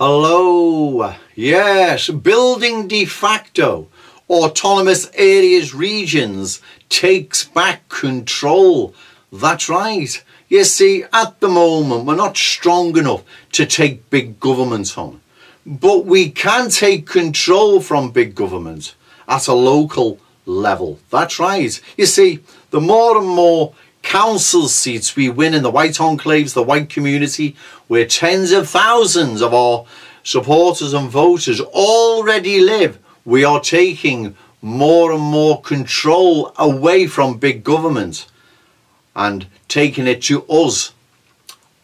Hello. Yes, building de facto autonomous areas regions takes back control. That's right. You see, at the moment, we're not strong enough to take big government on. But we can take control from big government at a local level. That's right. You see, the more and more council seats we win in the white enclaves, the white community, where tens of thousands of our supporters and voters already live, we are taking more and more control away from big government and taking it to us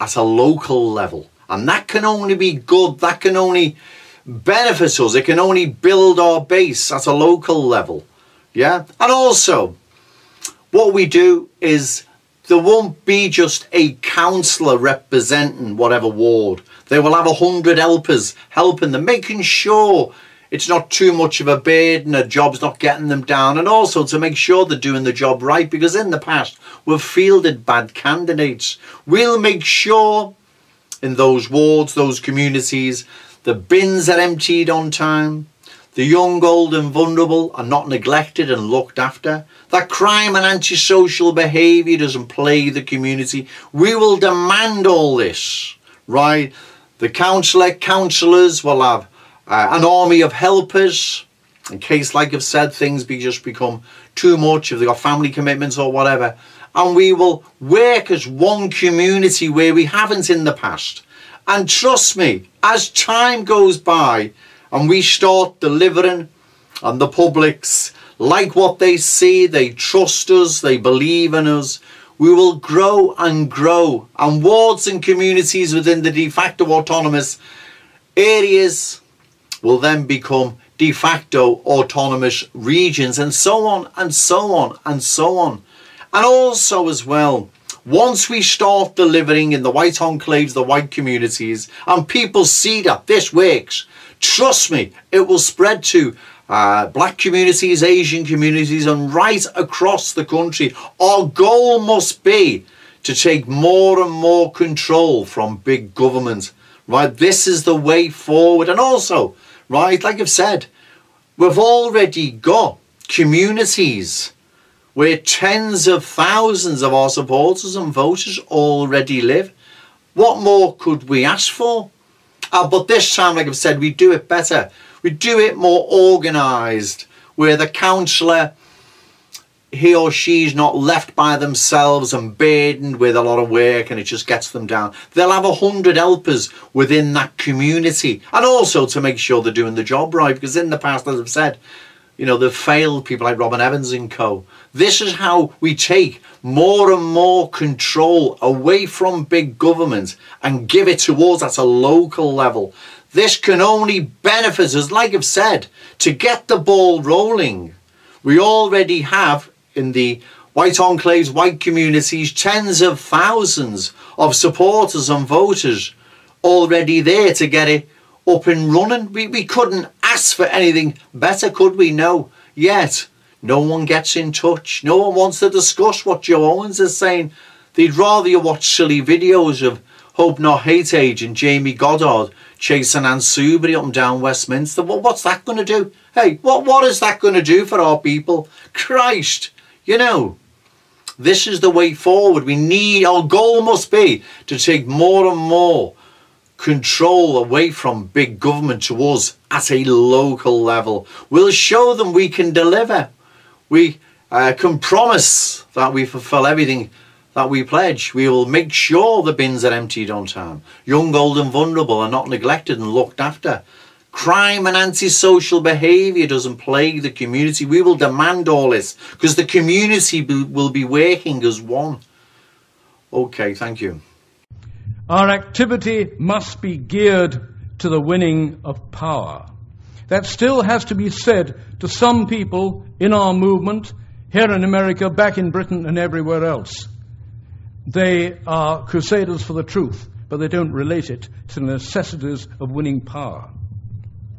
at a local level. And that can only be good, that can only benefit us, it can only build our base at a local level. Yeah? And also, what we do is there won't be just a councillor representing whatever ward. They will have a hundred helpers helping them, making sure it's not too much of a burden, a job's not getting them down, and also to make sure they're doing the job right because in the past we've fielded bad candidates. We'll make sure in those wards, those communities, the bins are emptied on time, the young, old, and vulnerable are not neglected and looked after, that crime and antisocial behaviour doesn't plague the community. We will demand all this, right? The councillor, councillors will have uh, an army of helpers in case, like I've said, things be just become too much, if they've got family commitments or whatever. And we will work as one community where we haven't in the past. And trust me, as time goes by and we start delivering and the publics like what they see, they trust us, they believe in us, we will grow and grow. And wards and communities within the de facto autonomous areas will then become de facto autonomous regions and so on and so on and so on. And also as well, once we start delivering in the white enclaves, the white communities, and people see that this works, trust me, it will spread to uh, black communities, Asian communities, and right across the country. Our goal must be to take more and more control from big government. Right, this is the way forward, and also, right, like I've said, we've already got communities where tens of thousands of our supporters and voters already live. What more could we ask for? Uh, but this time, like I've said, we do it better. We do it more organised, where the councillor, he or she's not left by themselves and burdened with a lot of work and it just gets them down. They'll have a hundred helpers within that community and also to make sure they're doing the job right because in the past, as I've said, you know, they've failed people like Robin Evans and co. This is how we take more and more control away from big government and give it towards at a local level. This can only benefit us, like I've said, to get the ball rolling. We already have in the white enclaves, white communities, tens of thousands of supporters and voters already there to get it up and running. We, we couldn't ask for anything better, could we? No. Yet, no one gets in touch. No one wants to discuss what Joe Owens is saying. They'd rather you watch silly videos of Hope Not Hate Agent Jamie Goddard chasing Anna Soubry up and down Westminster. Well, what's that going to do? Hey, what, what is that going to do for our people? Christ, you know, this is the way forward. We need, our goal must be to take more and more control away from big government to us at a local level. We'll show them we can deliver. We uh, can promise that we fulfill everything that we pledge. We will make sure the bins are emptied on time. Young, old and vulnerable are not neglected and looked after. Crime and antisocial behaviour doesn't plague the community. We will demand all this because the community will be working as one. Okay, thank you. Our activity must be geared to the winning of power. That still has to be said to some people in our movement, here in America, back in Britain, and everywhere else. They are crusaders for the truth, but they don't relate it to the necessities of winning power.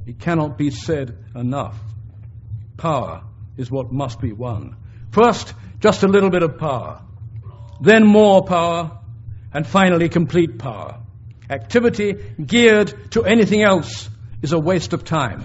It cannot be said enough. Power is what must be won. First, just a little bit of power, then more power, and finally complete power. Activity geared to anything else is a waste of time.